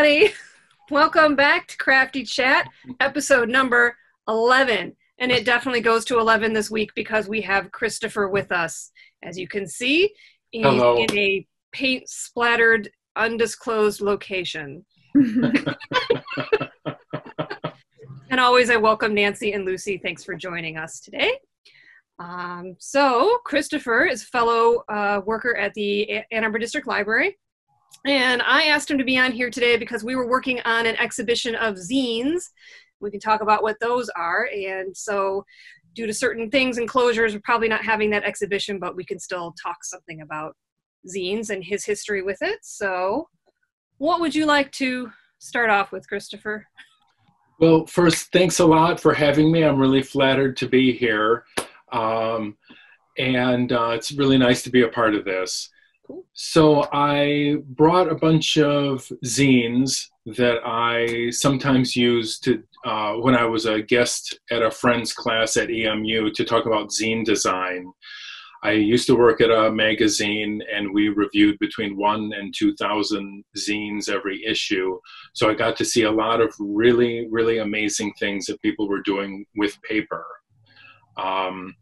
everybody. Welcome back to Crafty Chat, episode number 11. And it definitely goes to 11 this week because we have Christopher with us. As you can see, Hello. in a paint splattered, undisclosed location. And always, I welcome Nancy and Lucy. Thanks for joining us today. Um, so, Christopher is a fellow uh, worker at the Ann Arbor District Library. And I asked him to be on here today because we were working on an exhibition of zines. We can talk about what those are. And so, due to certain things and closures, we're probably not having that exhibition, but we can still talk something about zines and his history with it. So, what would you like to start off with, Christopher? Well, first, thanks a lot for having me. I'm really flattered to be here. Um, and uh, it's really nice to be a part of this. So, I brought a bunch of zines that I sometimes use to uh, when I was a guest at a friend's class at EMU to talk about zine design. I used to work at a magazine and we reviewed between one and 2,000 zines every issue. So I got to see a lot of really, really amazing things that people were doing with paper. Um,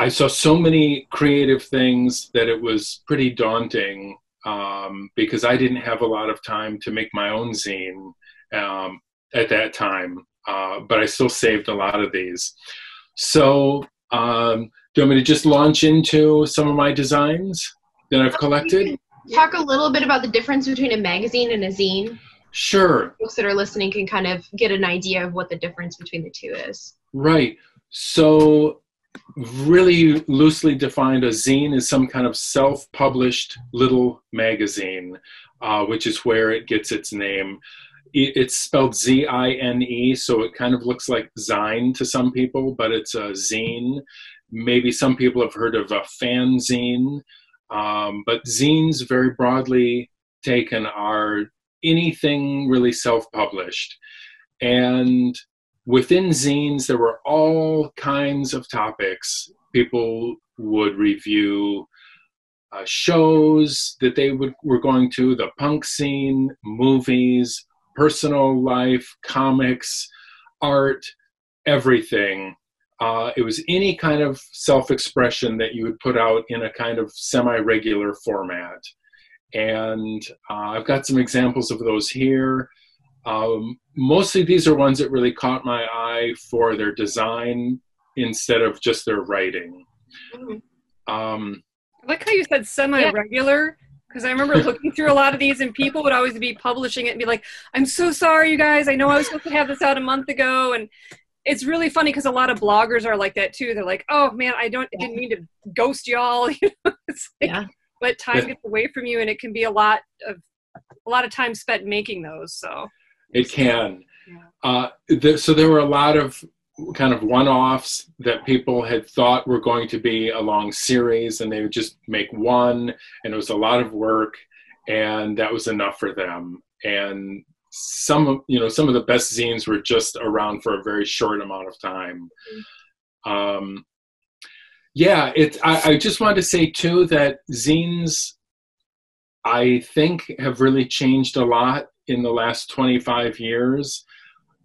I saw so many creative things that it was pretty daunting um, because I didn't have a lot of time to make my own zine um, at that time, uh, but I still saved a lot of these. So, um, do you want me to just launch into some of my designs that I've collected? Talk a little bit about the difference between a magazine and a zine. Sure. Folks that are listening can kind of get an idea of what the difference between the two is. Right. So, really loosely defined, a zine is some kind of self published little magazine, uh, which is where it gets its name. It's spelled Z I N E, so it kind of looks like Zine to some people, but it's a zine. Maybe some people have heard of a fanzine, um, but zines, very broadly taken, are anything really self published. And within zines, there were all kinds of topics. People would review uh, shows that they would, were going to, the punk scene, movies, personal life, comics, art, everything. Uh, it was any kind of self expression that you would put out in a kind of semi regular format. And uh, I've got some examples of those here. Um, mostly these are ones that really caught my eye for their design instead of just their writing. Mhm. Um, I like how you said semi-regular because I remember looking through a lot of these and people would always be publishing it and be like, "I'm so sorry, you guys. I know I was supposed to have this out a month ago." And it's really funny because a lot of bloggers are like that too. They're like, "Oh man, I don't I didn't mean to ghost y'all." You know, it's like, Yeah. but time gets away from you, and it can be a lot of a lot of time spent making those. So It can. Yeah. Uh, th- so there were a lot of kind of one-offs that people had thought were going to be a long series, and they would just make one, and it was a lot of work, and that was enough for them. And some of you know some of the best zines were just around for a very short amount of time. Um, yeah, it. I, I just wanted to say too that zines, I think, have really changed a lot in the last 25 years.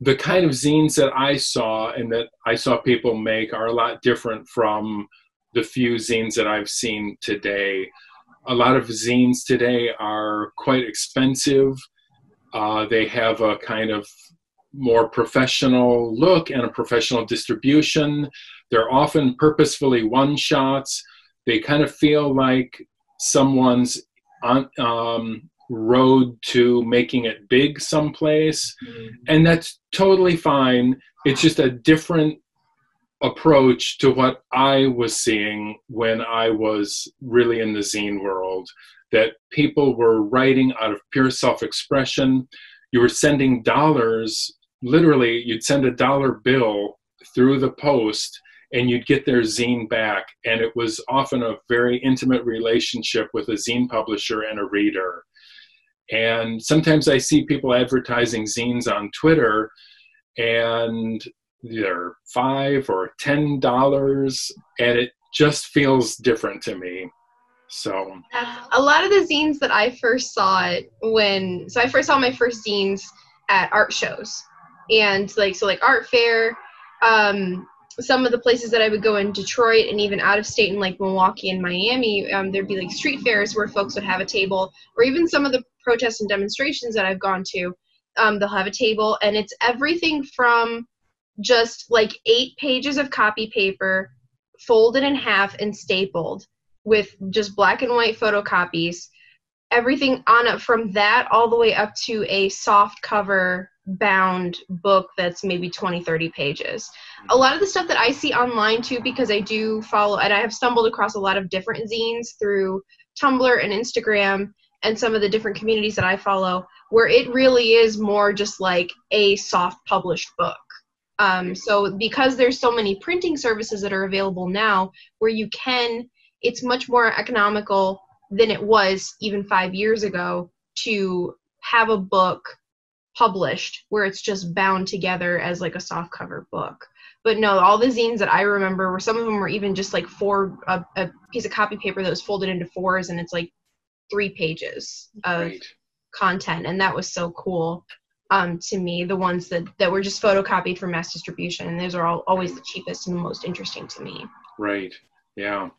The kind of zines that I saw and that I saw people make are a lot different from the few zines that I've seen today. A lot of zines today are quite expensive. Uh, they have a kind of more professional look and a professional distribution. They're often purposefully one shots. They kind of feel like someone's on, um, road to making it big someplace. Mm-hmm. And that's totally fine. It's just a different approach to what I was seeing when I was really in the zine world. That people were writing out of pure self expression. You were sending dollars, literally, you'd send a dollar bill through the post and you'd get their zine back. And it was often a very intimate relationship with a zine publisher and a reader. And sometimes I see people advertising zines on Twitter and they're five or ten dollars and it just feels different to me. So A lot of the zines that I first saw when, so I first saw my first zines at art shows, and like so like art fair. Um, some of the places that I would go in Detroit and even out of state in like Milwaukee and Miami, um, there'd be like street fairs where folks would have a table, or even some of the protests and demonstrations that I've gone to, um, they'll have a table, and it's everything from just like eight pages of copy paper folded in half and stapled with just black and white photocopies everything on it from that all the way up to a soft cover bound book that's maybe 20 30 pages. A lot of the stuff that i see online too because i do follow and i have stumbled across a lot of different zines through tumblr and instagram and some of the different communities that i follow where it really is more just like a soft published book. Um, so because there's so many printing services that are available now where you can it's much more economical than it was even five years ago to have a book published where it's just bound together as like a soft cover book. But no all the zines that i remember were some of them were even just like four a, a piece of copy paper that was folded into fours and it's like three pages of right. content and that was so cool um, to me the ones that, that were just photocopied for mass distribution and those are all, always the cheapest and the most interesting to me Right. Yeah.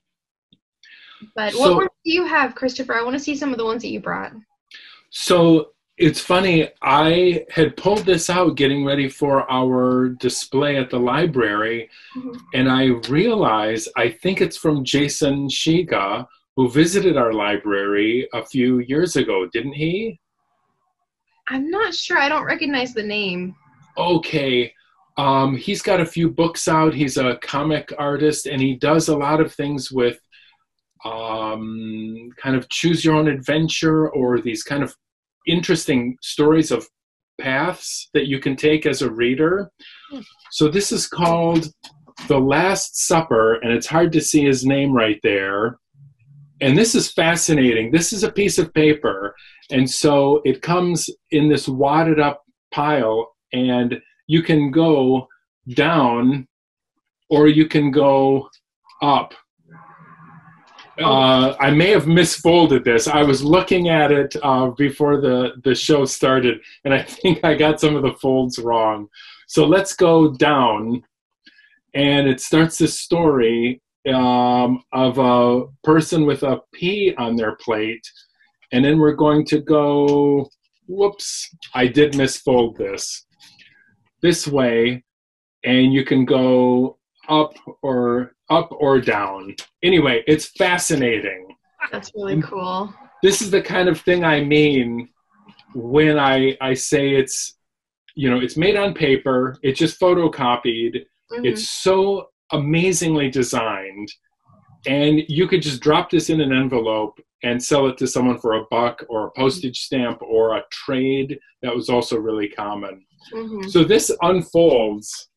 but So- what ones do you have christopher i want to see some of the ones that you brought So it's funny, I had pulled this out getting ready for our display at the library, Mhm. and I realized I think it's from Jason Shiga, who visited our library a few years ago, didn't he? i'm not sure i don't recognize the name Okay. Um, he's got a few books out. He's a comic artist, and he does a lot of things with um, kind of choose your own adventure or these kind of interesting stories of paths that you can take as a reader. So this is called The Last Supper, and it's hard to see his name right there. And this is fascinating. This is a piece of paper, and so it comes in this wadded up pile, and you can go down or you can go up. Uh, I may have misfolded this. I was looking at it uh, before the, the show started, and I think I got some of the folds wrong. So let's go down, and it starts this story um, of a person with a P on their plate, and then we're going to go. Whoops, I did misfold this. This way, and you can go up or up or down. Anyway, it's fascinating. that's really cool This is the kind of thing I mean when I I say it's you know, it's made on paper, it's just photocopied, Mhm. it's so amazingly designed and you could just drop this in an envelope and sell it to someone for a buck or a postage stamp or a trade that was also really common Mhm. so this unfolds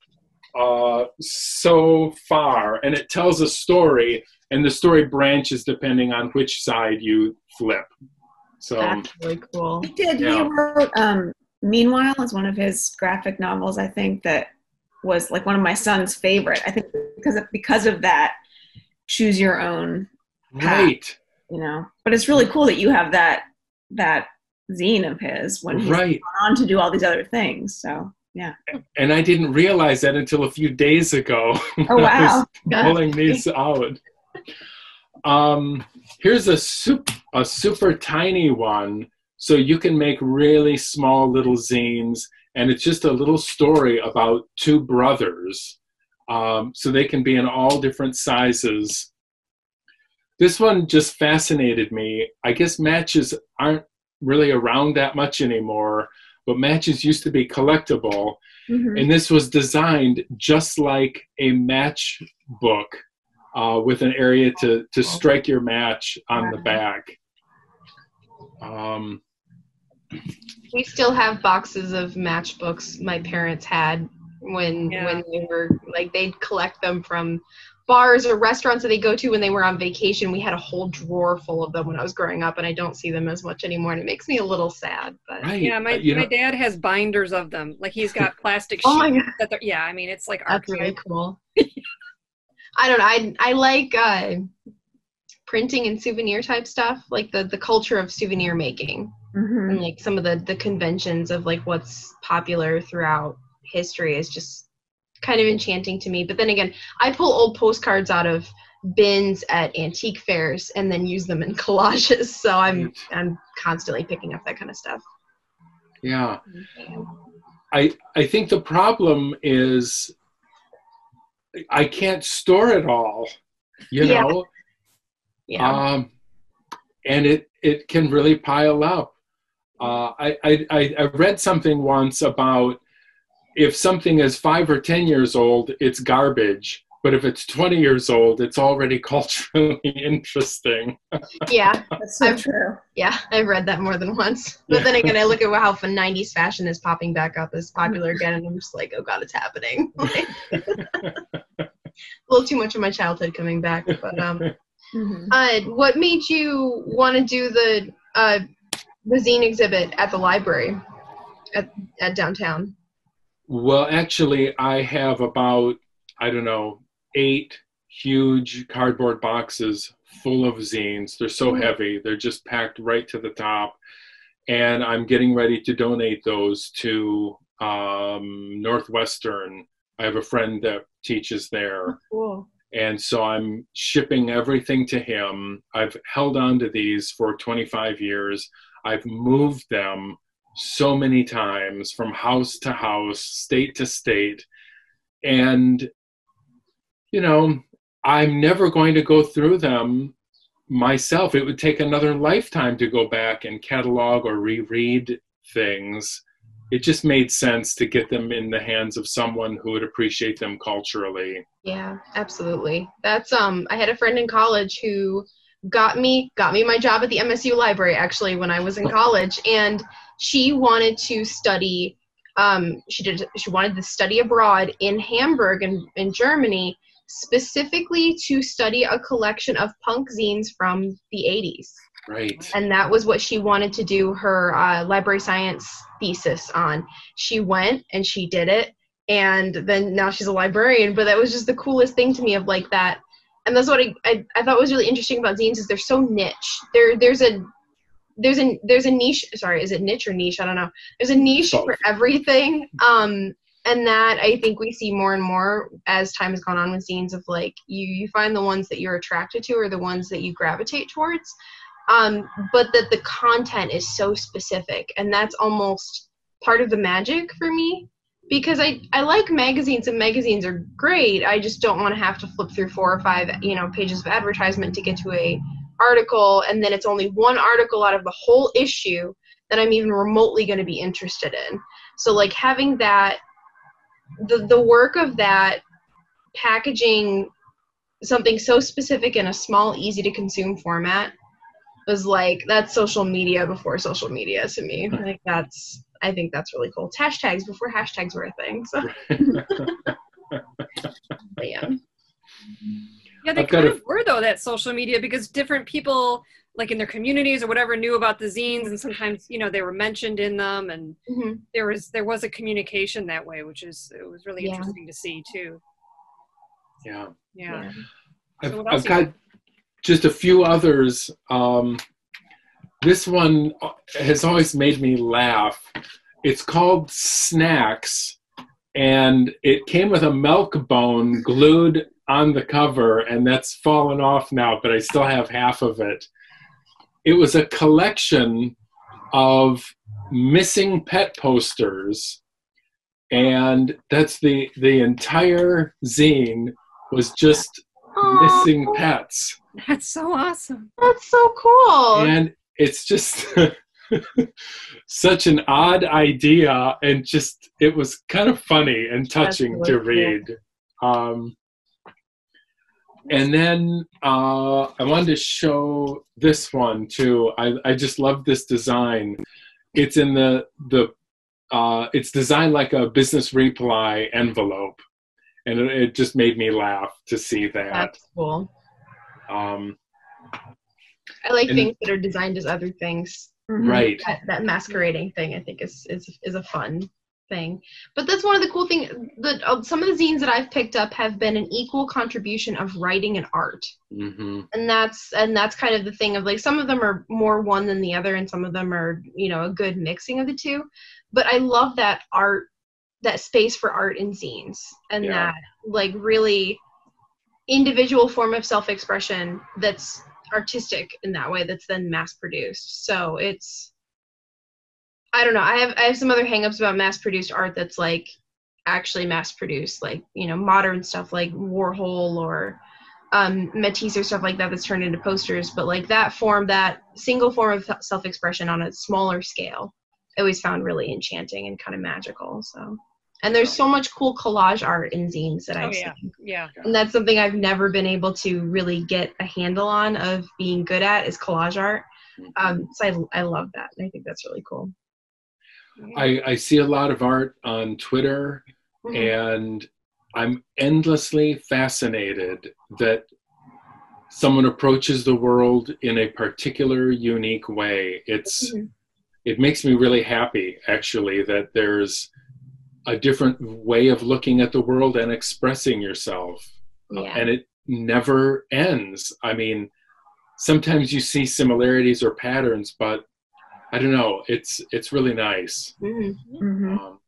uh, so far and it tells a story and the story branches depending on which side you flip so that's really cool He did. Yeah. He wrote um, Meanwhile is one of his graphic novels. I think that was like one of my son's favorite. I think because of, because of that, choose your own. right You know, but it's really cool that you have that that zine of his when he's right on to do all these other things. So yeah. and i didn't realize that until a few days ago Oh when I was wow. pulling these out. Um, here's a super, a super tiny one, so you can make really small little zines, and it's just a little story about two brothers. Um, so they can be in all different sizes. This one just fascinated me. I guess matches aren't really around that much anymore, but matches used to be collectible Mhm. and this was designed just like a match book uh, with an area to, to strike your match on the back. Um, we still have boxes of matchbooks my parents had when Yeah. when they were like they'd collect them from bars or restaurants that they go to when they were on vacation we had a whole drawer full of them when i was growing up and i don't see them as much anymore and it makes me a little sad but right. Yeah, my, uh, you my know, dad has binders of them. Like he's got plastic oh my sheets god that they're, yeah, I mean, it's like that's really cool i don't know i i like uh printing and souvenir type stuff, like the the culture of souvenir making Mhm. and like some of the the conventions of like what's popular throughout history is just kind of enchanting to me. But then again, I pull old postcards out of bins at antique fairs and then use them in collages. So I'm I'm constantly picking up that kind of stuff. Yeah. I I think the problem is I can't store it all, you Yeah. know, Yeah. um, and it it can really pile up. Uh, I, I I I read something once about if something is five or ten years old, it's garbage. But if it's twenty years old, it's already culturally interesting. yeah. That's so I've- true. Yeah. I've read that more than once. But Yeah. then again, I look at how 90s fashion is popping back up as popular again, and I'm just like, oh god, it's happening. a little too much of my childhood coming back. But um, Mhm. uh, what made you want to do the uh, the zine exhibit at the library at at downtown? Well, actually, I have about, I don't know, eight huge cardboard boxes full of zines. They're so Mhm. heavy, they're just packed right to the top. And I'm getting ready to donate those to um, Northwestern. I have a friend that teaches there. Cool. And so I'm shipping everything to him. I've held on to these for 25 years. I've moved them so many times from house to house, state to state. And, you know, I'm never going to go through them myself. It would take another lifetime to go back and catalog or reread things. It just made sense to get them in the hands of someone who would appreciate them culturally. Yeah, absolutely. That's um I had a friend in college who got me got me my job at the MSU library actually when I was in college and she wanted to study um she did she wanted to study abroad in Hamburg in, in Germany specifically to study a collection of punk zines from the 80s Right. and that was what she wanted to do her uh, library science thesis on. She went and she did it, and then now she's a librarian. But that was just the coolest thing to me of like that, and that's what I, I, I thought was really interesting about zines is they're so niche. There there's a there's a there's a niche. Sorry, is it niche or niche? I don't know. There's a niche Both. for everything. Um, and that I think we see more and more as time has gone on with zines of like you you find the ones that you're attracted to or the ones that you gravitate towards um, but that the content is so specific and that's almost part of the magic for me because I, I like magazines and magazines are great. I just don't want to have to flip through four or five you know pages of advertisement to get to a article and then it's only one article out of the whole issue that i'm even remotely going to be interested in. So like having that the, the work of that packaging something so specific in a small easy to consume format was like that's social media before social media to me. Like that's I think that's really cool. It's hashtags before hashtags were a thing. So but yeah. Yeah, they I've kind a- of were though that social media because different people, like in their communities or whatever, knew about the zines, and sometimes you know they were mentioned in them, and Mhm. there was there was a communication that way, which is it was really Yeah. interesting to see too. Yeah. Yeah. Yeah. I've, So what else I've got just a few others. Um, this one has always made me laugh. It's called Snacks, and it came with a milk bone glued on the cover, and that's fallen off now, but I still have half of it. It was a collection of missing pet posters, and that's the the entire zine was just Aw, missing pets That's so awesome. that's so cool. and it's just such an odd idea and just it was kind of funny and touching really to read. Um, and then uh, i wanted to show this one too. I, I just love this design. It's in the the uh, it's designed like a business reply envelope and it, it just made me laugh to see that. That's cool. um, I like And- things that are designed as other things. Mhm. right That, that masquerading thing I think is is is a fun thing. But that's one of the cool things. that uh, some of the zines that I've picked up have been an equal contribution of writing and art, Mm-hmm. and that's and that's kind of the thing of like some of them are more one than the other, and some of them are you know a good mixing of the two. But I love that art, that space for art in zines, and Yeah. that like really individual form of self-expression that's artistic in that way that's then mass produced so it's i don't know i have i have some other hangups about mass produced art that's like actually mass produced like you know modern stuff like warhol or um matisse or stuff like that that's turned into posters but like that form that single form of self-expression on a smaller scale i always found really enchanting and kind of magical so and there's so much cool collage art in zines that Oh, i've yeah. seen Yeah. and that's something I've never been able to really get a handle on of being good at is collage art. Um, so I, I love that, and I think that's really cool. I, I see a lot of art on Twitter, Mhm. and I'm endlessly fascinated that someone approaches the world in a particular, unique way. It's Mhm. it makes me really happy, actually, that there's a different way of looking at the world and expressing yourself. Yeah. and it never ends. I mean, sometimes you see similarities or patterns, but I don't know. It's it's really nice. Mhm. hmm Um,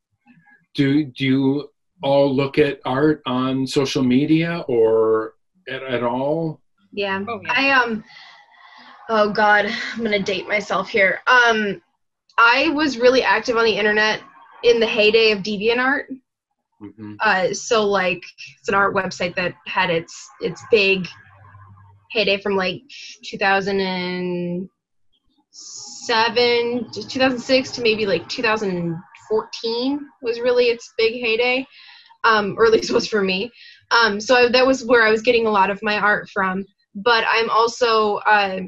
do do you all look at art on social media or at, at all? Yeah. Oh, yeah. I um. Oh God, I'm gonna date myself here. Um, I was really active on the internet in the heyday of DeviantArt. hmm uh, so like it's an art website that had its its big heyday from like 2007 to 2006 to maybe like 2014 was really its big heyday um, or at least was for me. Um, so I, that was where i was getting a lot of my art from. But i'm also uh,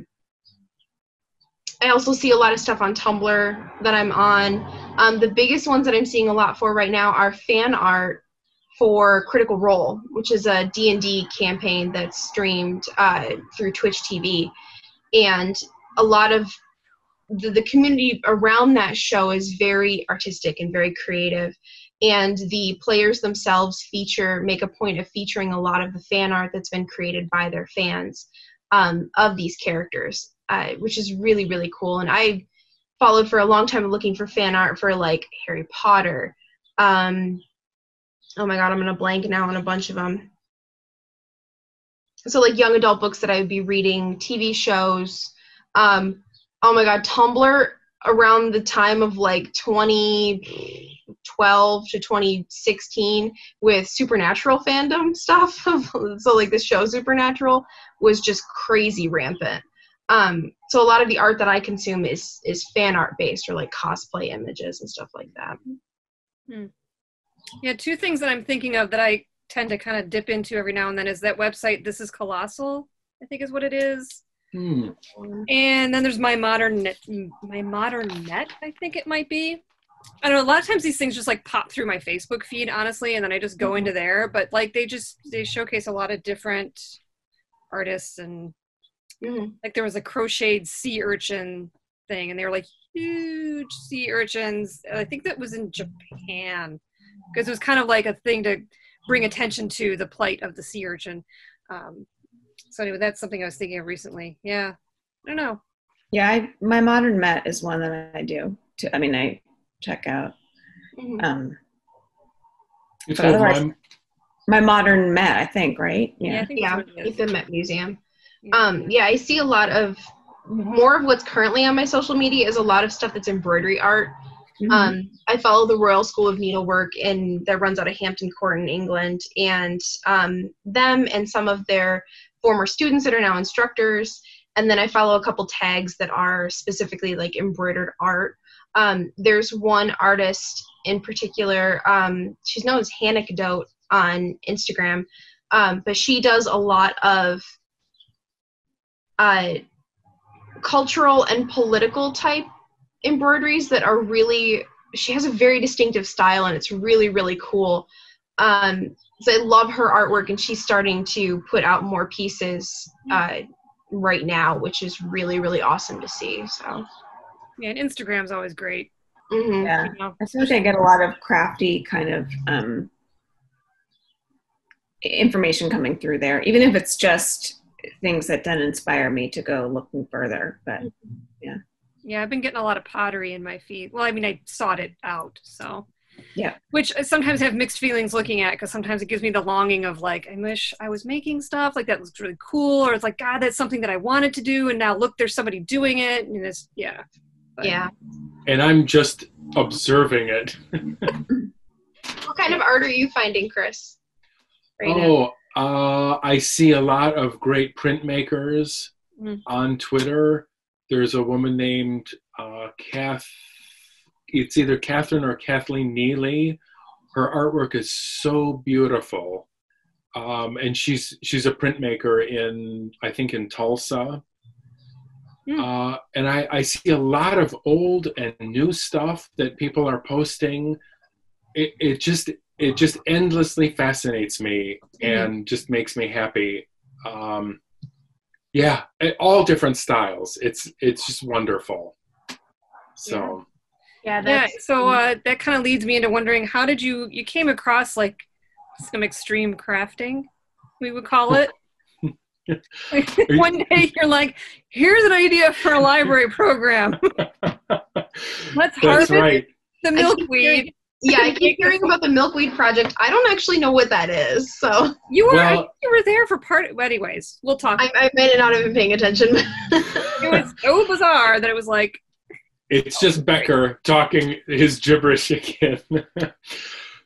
i also see a lot of stuff on tumblr that i'm on um, the biggest ones that I'm seeing a lot for right now are fan art for Critical Role, which is a D&D campaign that's streamed uh, through Twitch TV. And a lot of the, the community around that show is very artistic and very creative. And the players themselves feature, make a point of featuring a lot of the fan art that's been created by their fans um, of these characters, uh, which is really, really cool. And I followed for a long time looking for fan art for like Harry Potter. Um, oh my god, I'm gonna blank now on a bunch of them. So like young adult books that I would be reading, TV shows. Um, oh my god, Tumblr around the time of like 2012 to 2016 with supernatural fandom stuff. so like the show Supernatural was just crazy rampant um so a lot of the art that i consume is is fan art based or like cosplay images and stuff like that Yeah, two things that I'm thinking of that I tend to kind of dip into every now and then is that website. This is colossal. I think is what it is. Hmm. And then there's my modern net, my modern net. I think it might be. I don't know. A lot of times these things just like pop through my Facebook feed, honestly, and then I just go into there. But like they just they showcase a lot of different artists and Mhm. like there was a crocheted sea urchin thing, and they were like huge sea urchins. And I think that was in Japan because it was kind of like a thing to bring attention to the plight of the sea urchin. Um, so anyway, that's something I was thinking of recently. Yeah, I don't know. Yeah, I, my modern Met is one that I do. To, I mean, I check out. Mhm. Um, It's But called otherwise- Mime- my modern Met, I think, right? Yeah, I Yeah. think yeah that's what it at is. the met museum Yeah. Um yeah i see a lot of more of what's currently on my social media is a lot of stuff that's embroidery art Mhm. Um, I follow the Royal School of Needlework and that runs out of Hampton Court in England, and um, them and some of their former students that are now instructors. And then I follow a couple tags that are specifically like embroidered art. Um, there's one artist in particular. Um, she's known as Hanecdote on Instagram, um, but she does a lot of uh, cultural and political type embroideries that are really she has a very distinctive style and it's really really cool um so i love her artwork and she's starting to put out more pieces uh right now which is really really awesome to see so Yeah, and Instagram's always great. Mhm. Yeah. You know? I feel like I get a lot of crafty kind of um, information coming through there, even if it's just things that then inspire me to go looking further. But mm-hmm. Yeah, Yeah, I've been getting a lot of pottery in my feed. Well, I mean, I sought it out, so. Yeah. Which I sometimes have mixed feelings looking at because sometimes it gives me the longing of like, I wish I was making stuff like that looks really cool, or it's like, God, that's something that I wanted to do, and now look, there's somebody doing it, and it's yeah. But- Yeah. And I'm just observing it. What kind of art are you finding, Chris? Right now? Oh, Uh, I see a lot of great printmakers Mm. on Twitter. There's a woman named uh, Kath. It's either Catherine or Kathleen Neeley. Her artwork is so beautiful, um, and she's she's a printmaker in I think in Tulsa. Mm. Uh, and I, I see a lot of old and new stuff that people are posting. It, it just it just endlessly fascinates me and just makes me happy. Um, yeah, all different styles. It's it's just wonderful. So Yeah, Yeah, that's so uh, that kind of leads me into wondering how did you you came across like some extreme crafting, we would call it. One day you're like, here's an idea for a library program. Let's harvest right. the milkweed. Yeah, I keep hearing about the milkweed project. I don't actually know what that is, so You were I Well- think you were there for part. Anyways, we'll talk. I, I might not have been paying attention. it was so bizarre that it was like, It's just Becker talking his gibberish again.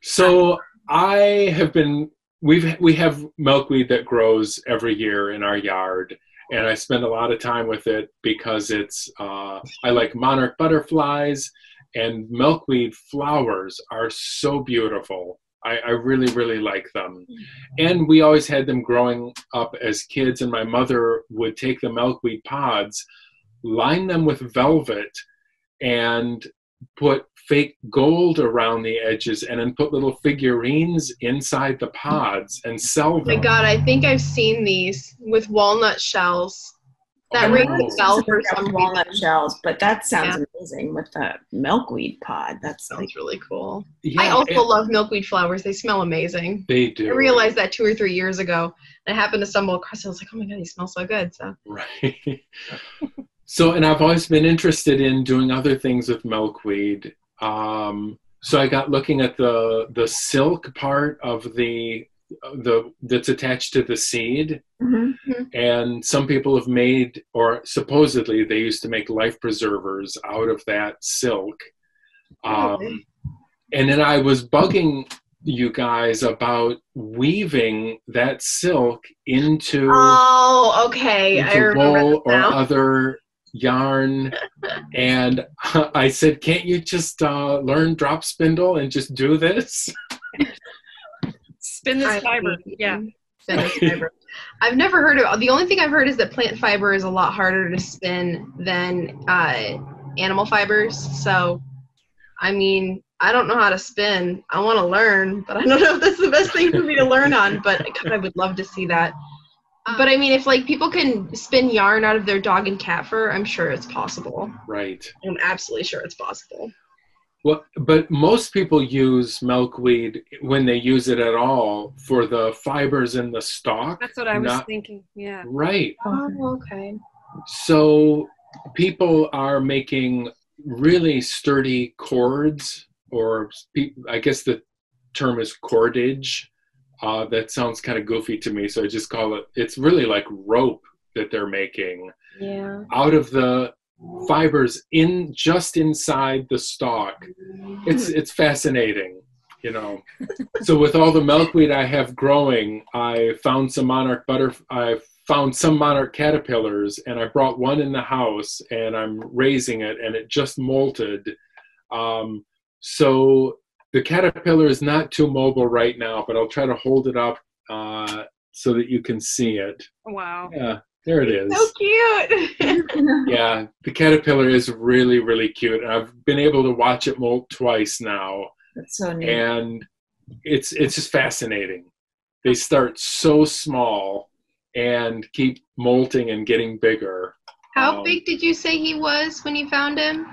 so I have been we've we have milkweed that grows every year in our yard, and I spend a lot of time with it because it's uh, I like monarch butterflies and milkweed flowers are so beautiful. I, I really really like them, mm-hmm. and we always had them growing up as kids. And my mother would take the milkweed pods, line them with velvet and put fake gold around the edges and then put little figurines inside the pods and sell Oh my god, I think I've seen these with walnut shells. That rings a bell for Some some walnut shells, but that sounds amazing with the milkweed pod. That's like Sounds really cool. Yeah, I also it- love milkweed flowers. They smell amazing. they do. I realized that two or three years ago. And I happened to stumble across it. I was like, oh my god, these smell so good. So Right. so, and I've always been interested in doing other things with milkweed. Um, so I got looking at the the silk part of the the that's attached to the seed. Mhm. and some people have made or supposedly they used to make life preservers out of that silk um, Really? and then i was bugging you guys about weaving that silk into, Oh, okay. I into remember wool or other yarn and i said can't you just uh, learn drop spindle and just do this spin this I fiber. Yeah. spin this fiber. I've never heard of. The only thing I've heard is that plant fiber is a lot harder to spin than uh, animal fibers. So, I mean, I don't know how to spin. I want to learn, but I don't know if that's the best thing for me to learn on. But God, I would love to see that. But I mean, if like people can spin yarn out of their dog and cat fur, I'm sure it's possible. right I'm absolutely sure it's possible. Well, but most people use milkweed when they use it at all for the fibers in the stalk. That's what I was Not- thinking. Yeah. Right. Oh, okay. So people are making really sturdy cords, or pe- I guess the term is cordage. Uh, that sounds kind of goofy to me, so I just call it. It's really like rope that they're making Yeah. out of the fibers in just inside the stalk. It's it's fascinating, you know. so with all the milkweed I have growing, I found some monarch butter. I found some monarch caterpillars, and I brought one in the house, and I'm raising it, and it just molted. Um, so the caterpillar is not too mobile right now, but I'll try to hold it up uh, so that you can see it. Wow. Yeah, there it is. So cute. Yeah, the caterpillar is really, really cute. I've been able to watch it molt twice now, That's so neat. and it's it's just fascinating. They start so small and keep molting and getting bigger. How Um, big did you say he was when you found him?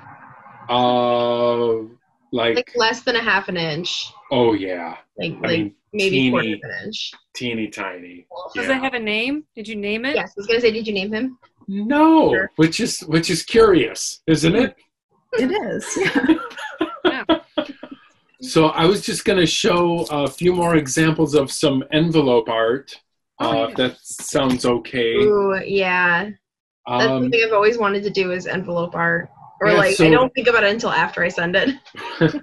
Uh, like, Like less than a half an inch. oh yeah, Like I like mean, maybe quarter teeny, of an inch. teeny tiny. Does Yeah. it have a name? Did you name it? Yes, I was gonna say, did you name him? No, Sure. which is which is curious, isn't it? It is. Yeah. Yeah. So I was just going to show a few more examples of some envelope art. Oh, Uh, yeah. if that sounds okay. Ooh, yeah. That's Um, something I've always wanted to do is envelope art. Or Yeah, like so- I don't think about it until after I send it.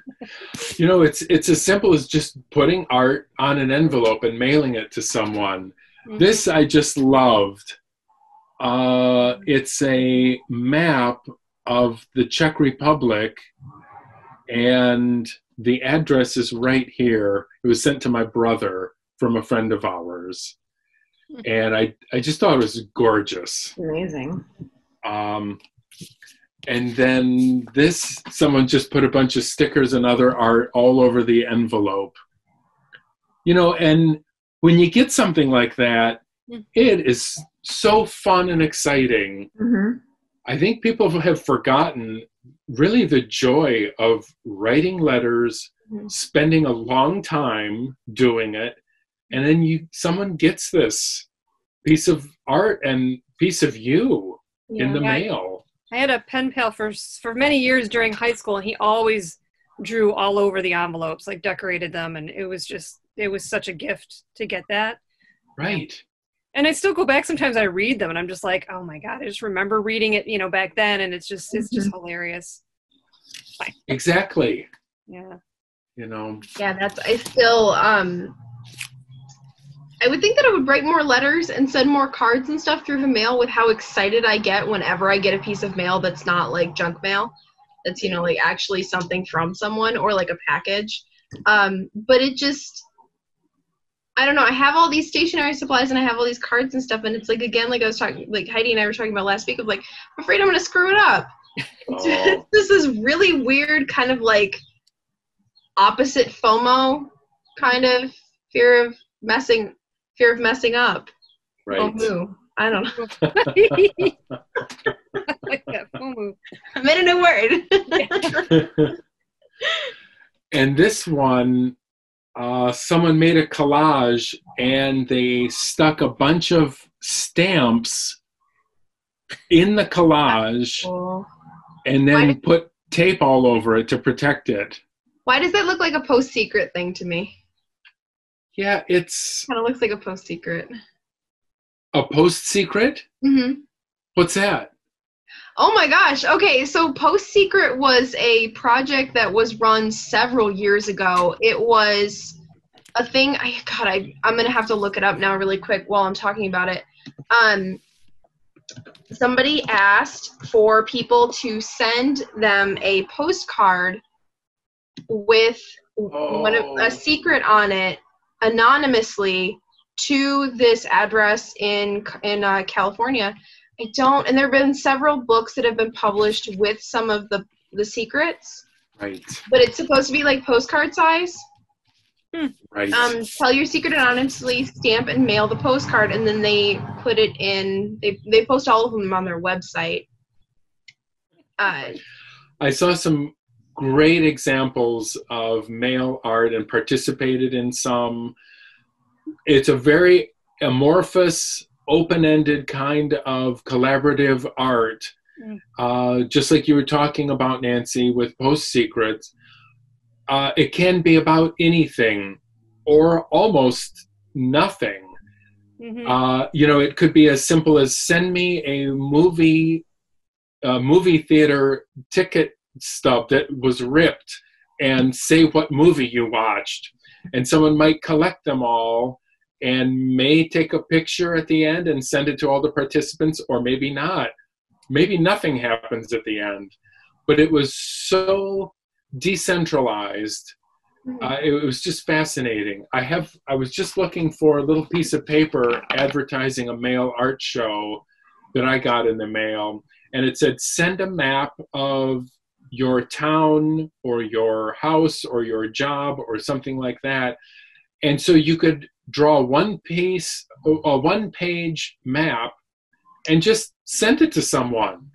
you know, it's it's as simple as just putting art on an envelope and mailing it to someone. Mhm. This I just loved. Uh, it's a map of the Czech Republic, and the address is right here. It was sent to my brother from a friend of ours, and I I just thought it was gorgeous. Amazing. Um, and then this, someone just put a bunch of stickers and other art all over the envelope. You know, and when you get something like that, Mm. it is so fun and exciting. hmm I think people have forgotten really the joy of writing letters, Mhm. spending a long time doing it, and then you someone gets this piece of art and piece of you in the Yeah. mail. I had a pen pal for for many years during high school, and he always drew all over the envelopes, like decorated them, and it was just it was such a gift to get that. Right. And I still go back sometimes. I read them, and I'm just like, oh my god! I just remember reading it, you know, back then, and it's just it's just hilarious. Exactly. Yeah. You know. Yeah, that's I still um I would think that I would write more letters and send more cards and stuff through the mail with how excited I get whenever I get a piece of mail that's not like junk mail. That's, you know, like actually something from someone or like a package. Um, but it just I don't know. I have all these stationery supplies and I have all these cards and stuff, and it's like again, like I was talking, like Heidi and I were talking about last week, of like, I'm afraid I'm gonna screw it up. Oh, this is really weird, kind of like opposite FOMO, kind of fear of messing, fear of messing up. right. FOMO. I don't know. I FOMO. I made a new word. and this one, uh, someone made a collage and they stuck a bunch of stamps in the collage Cool. and then did- put tape all over it to protect it. Why does that look like a post secret thing to me? Yeah, it's Kind of looks like a post secret. a post secret. hmm What's that? Oh my gosh. Okay, so Post Secret was a project that was run several years ago. It was a thing I god, I I'm going to have to look it up now really quick while I'm talking about it. Um somebody asked for people to send them a postcard with one of, Oh. a secret on it anonymously to this address in in uh, California. I don't, and there have been several books that have been published with some of the the secrets, Right, but it's supposed to be like postcard size. right. Um, tell your secret anonymously, stamp and mail the postcard, and then they put it in. They they post all of them on their website. Uh, I saw some great examples of mail art and participated in some. It's a very amorphous, open ended kind of collaborative art. Mm. Uh, just like you were talking about, Nancy, with Post Secrets. Uh, it can be about anything or almost nothing. Mhm. Uh, you know, it could be as simple as send me a movie, uh, movie theater ticket stub that was ripped, and say what movie you watched, and someone might collect them all and may take a picture at the end and send it to all the participants, or maybe not. Maybe nothing happens at the end, but it was so decentralized uh, it was just fascinating. I have. I was just looking for a little piece of paper advertising a mail art show that I got in the mail, and it said, "Send a map of your town or your house or your job or something like that." And so you could draw one piece, uh, a one-page map, and just send it to someone.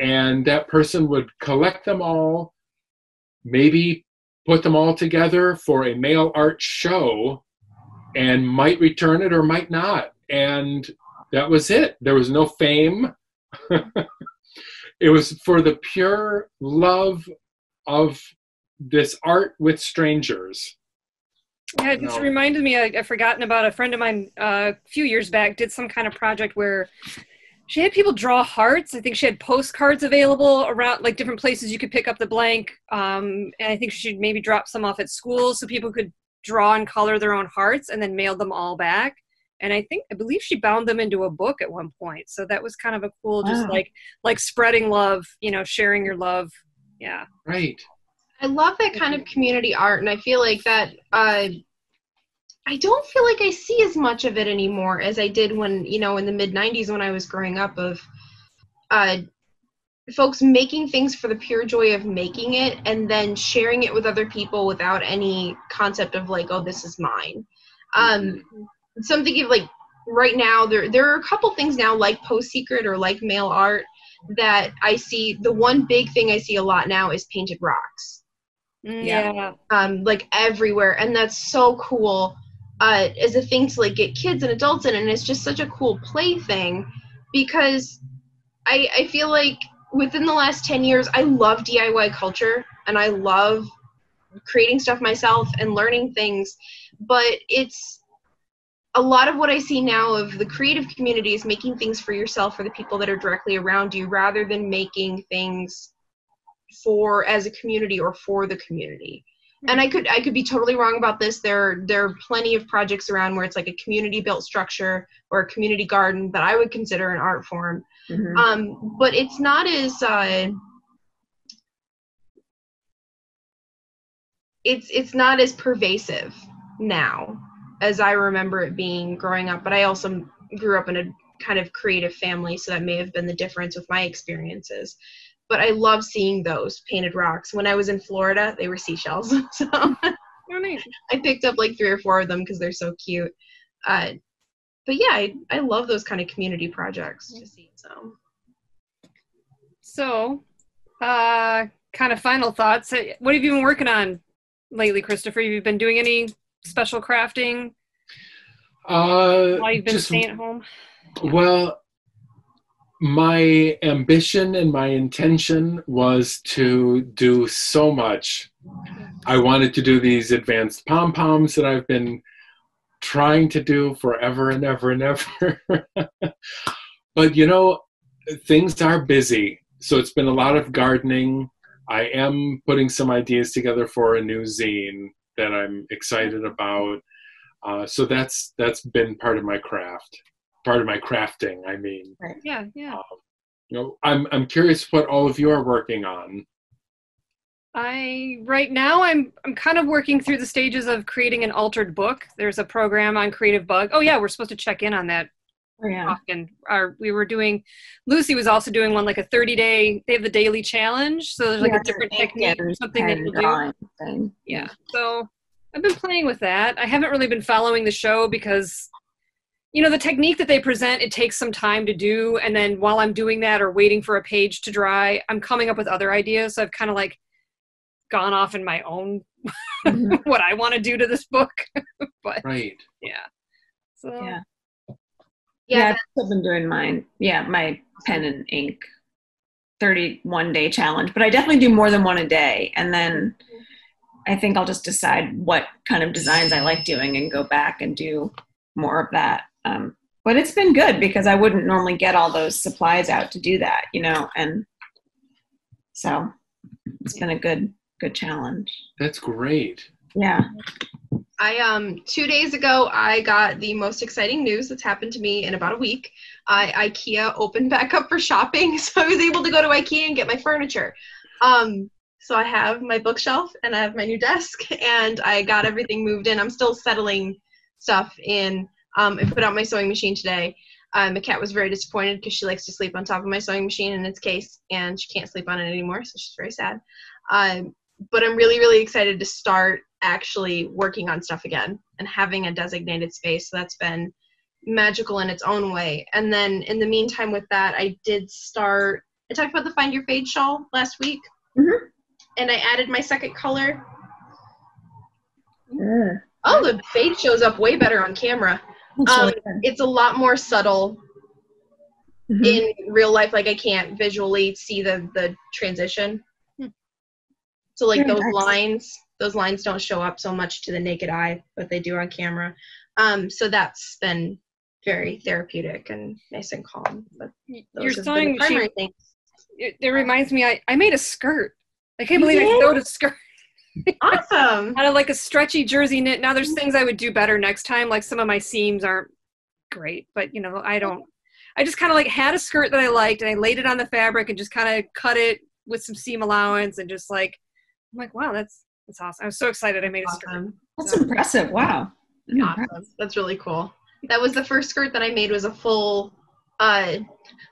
and that person would collect them all, maybe put them all together for a mail art show, and might return it or might not. And that was it. There was no fame. it was for the pure love of this art with strangers. Yeah, it just No. reminded me. I, I've forgotten about a friend of mine uh, a few years back did some kind of project where she had people draw hearts. I think she had postcards available around like different places you could pick up the blank. Um, and I think she'd maybe drop some off at school so people could draw and color their own hearts and then mailed them all back. And I think I believe she bound them into a book at one point. So that was kind of a cool, just Wow. like like spreading love, you know, sharing your love. Yeah. Right. I love that kind of community art, and I feel like that. Uh, I don't feel like I see as much of it anymore as I did when you know in the mid '90s when I was growing up. Of uh, folks making things for the pure joy of making it, and then sharing it with other people without any concept of like, oh, this is mine. Um, so I'm of like right now there there are a couple things now like Post Secret or like mail art that I see. The one big thing I see a lot now is painted rocks Mm, Yeah. yeah. um, like everywhere, and that's so cool. Uh, as a thing to like get kids and adults in, and it's just such a cool play thing because I I feel like within the last ten years, I love DIY culture and I love creating stuff myself and learning things, but it's a lot of what I see now of the creative community is making things for yourself for the people that are directly around you rather than making things for as a community or for the community. And i could i could be totally wrong about this. There there are plenty of projects around where it's like a community built structure or a community garden that i would consider an art form. Mhm. um but it's not as uh it's it's not as pervasive now as i remember it being growing up but i also grew up in a kind of creative family so that may have been the difference with my experiences but i love seeing those painted rocks when i was in florida they were seashells so Oh, neat. i picked up like three or four of them because they're so cute uh, but yeah I, I love those kind of community projects to see so So, uh, kind of final thoughts. What have you been working on lately, Christopher? Have you been doing any special crafting Uh, while you've been just staying at home? Well, my ambition and my intention was to do so much. I wanted to do these advanced pom poms that I've been trying to do forever and ever and ever. but you know, things are busy. So it's been a lot of gardening. I am putting some ideas together for a new zine that I'm excited about. Uh, so that's that's been part of my craft part of my crafting i mean Yeah, yeah. you know i'm i'm curious what all of you are working on I right now I'm I'm kind of working through the stages of creating an altered book. There's a program on Creative Bug. Oh yeah, we're supposed to check in on that yeah. often. Our, we were doing Lucy was also doing one like a 30 day. They have the daily challenge, so there's like Yeah, a different technique, or something that you'll do. thing. Yeah. So I've been playing with that. I haven't really been following the show because you know the technique that they present it takes some time to do and then while i'm doing that or waiting for a page to dry i'm coming up with other ideas so i've kind of like gone off in my own Mhm. what i want to do to this book but right yeah so Yeah. Yeah, Yeah, I've been doing mine. Yeah, my pen and ink 31 day challenge, but I definitely do more than one a day. And then I think I'll just decide what kind of designs I like doing and go back and do more of that. Um, but it's been good because I wouldn't normally get all those supplies out to do that, you know, and so it's been a good, good challenge. that's great Yeah. I um two days ago I got the most exciting news that's happened to me in about a week. I IKEA opened back up for shopping, so I was able to go to IKEA and get my furniture. Um so I have my bookshelf and I have my new desk and I got everything moved in. I'm still settling stuff in. Um, I put out my sewing machine today. Um, the cat was very disappointed because she likes to sleep on top of my sewing machine in its case, and she can't sleep on it anymore, so she's very sad. Um, but I'm really, really excited to start actually working on stuff again and having a designated space. So that's been magical in its own way. And then in the meantime, with that, I did start I talked about the Find Your Fade shawl last week, Mhm. and I added my second color. Ugh. Oh, the fade shows up way better on camera. Um. It's a lot more subtle Mhm. in real life. Like I can't visually see the the transition. Hmm. So like Very those nice. lines, those lines don't show up so much to the naked eye, but they do on camera. Um, so that's been very therapeutic and nice and calm. But You're those have been sewing primary machine. things. It, it reminds me. I, I made a skirt. I can't You believe I sewed a skirt Awesome. out of like a stretchy jersey knit. Now there's things I would do better next time. Like some of my seams aren't great, but you know I don't. I just kind of like had a skirt that I liked and I laid it on the fabric and just kind of cut it with some seam allowance and just like I'm like wow that's that's awesome. I was so excited I made a skirt. Awesome. That's impressive. Wow. I'm impressed. Awesome. That's really cool. That was the first skirt that I made was a full uh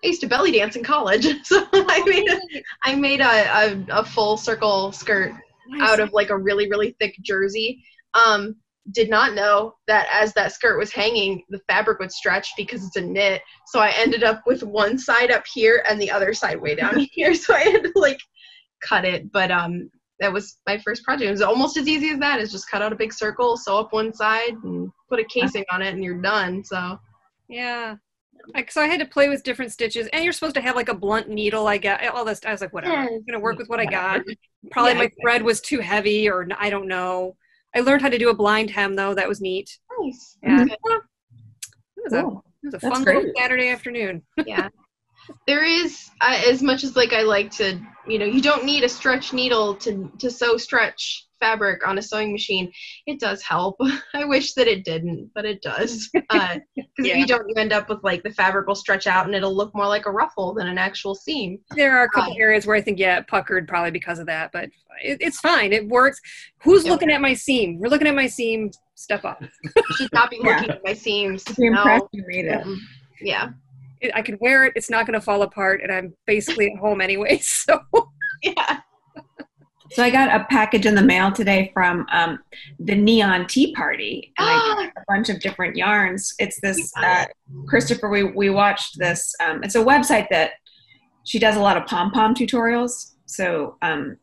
I used to belly dance in college. So I made a, I made a, a, a full circle skirt Nice. out of like a really, really thick jersey. Um did not know that as that skirt was hanging, the fabric would stretch because it's a knit. So I ended up with one side up here and the other side way down here. So I had to like cut it. But um that was my first project. It was almost as easy as that. Is just cut out a big circle, sew up one side, and put a casing on it, and you're done. So Yeah. Like, so I had to play with different stitches, and you're supposed to have like a blunt needle. I got all this. I was like, whatever. I'm gonna work with what I got. Probably Yeah, my thread was too heavy, or I don't know. I learned how to do a blind hem though. That was neat. nice. Yeah. Good. It was a it was a That's fun little. Saturday afternoon. yeah there is uh, as much as like i like to you know you don't need a stretch needle to to sew stretch fabric on a sewing machine it does help i wish that it didn't but it does because Yeah. if you don't you end up with like the fabric will stretch out and it'll look more like a ruffle than an actual seam There are a couple Right. areas where I think yeah, puckered probably because of that, but it, it's fine. It works. Who's Yeah. looking at my seam? We're looking at my seam. Step up. should not be Yeah. looking at my seams No. you it. Yeah I can wear it. It's not going to fall apart, and I'm basically at home anyway. So yeah So I got a package in the mail today from um, the Neon Tea Party, and I got a bunch of different yarns. It's this uh, Christopher. We we watched this. Um, it's a website that she does a lot of pom pom tutorials. So um,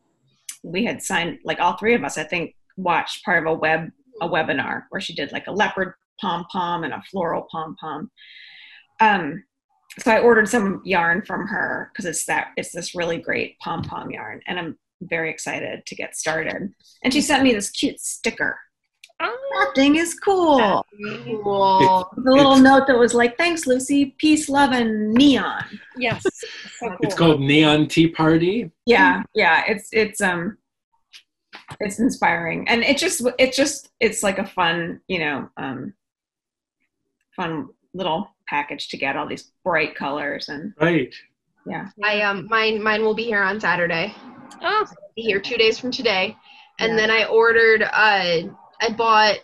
we had signed like all three of us. I think watched part of a web a webinar where she did like a leopard pom pom and a floral pom pom. Um, so I ordered some yarn from her because it's that it's this really great pom pom yarn, and I'm very excited to get started. And she sent me this cute sticker. oh, Crafting is cool. cool With a little note that was like, "Thanks, Lucy. Peace, love, and neon." yes, so cool. It's called Neon Tea Party. Yeah, yeah. It's it's um, it's inspiring, and it just it just it's like a fun, you know, um, fun little package to get all these bright colors and Right. yeah. i um mine mine will be here on saturday Oh, be here two days from today. And Yeah. then I ordered, uh, I bought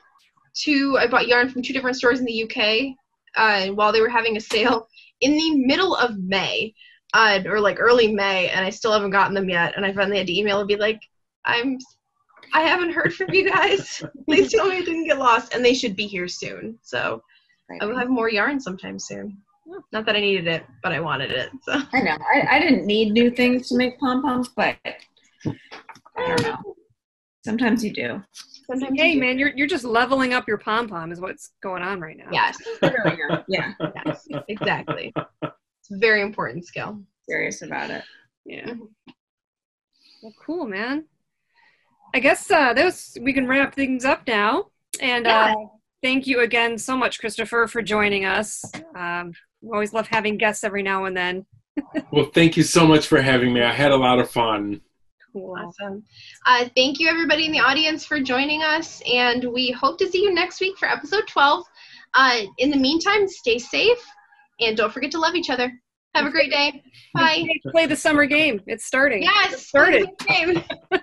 two, I bought yarn from two different stores in the UK uh, while they were having a sale in the middle of May, uh, or like early May, and I still haven't gotten them yet. And I finally had to email and be like, I'm, I haven't heard from you guys. Please tell me it didn't get lost. And they should be here soon. So I will have more yarn sometime soon. Not that I needed it, but I wanted it. So I know. I, I didn't need new things to make pom poms, but I don't know. Sometimes you do. sometimes. hey you do. man, you're you're just leveling up your pom pom is what's going on right now. Yes. I. Yeah, Yes, exactly. It's a very important skill. serious about it. Yeah. Well, cool, man. I guess uh, those we can wrap things up now. And uh, thank you again so much, Christopher, for joining us. Um, we always love having guests every now and then. Well, thank you so much for having me. I had a lot of fun. Cool. Awesome. Uh, thank you, everybody in the audience, for joining us, and we hope to see you next week for episode 12. Uh, in the meantime, stay safe and don't forget to love each other. Have a great day. Bye. Play the summer game. It's starting. Yes, Started. play the game.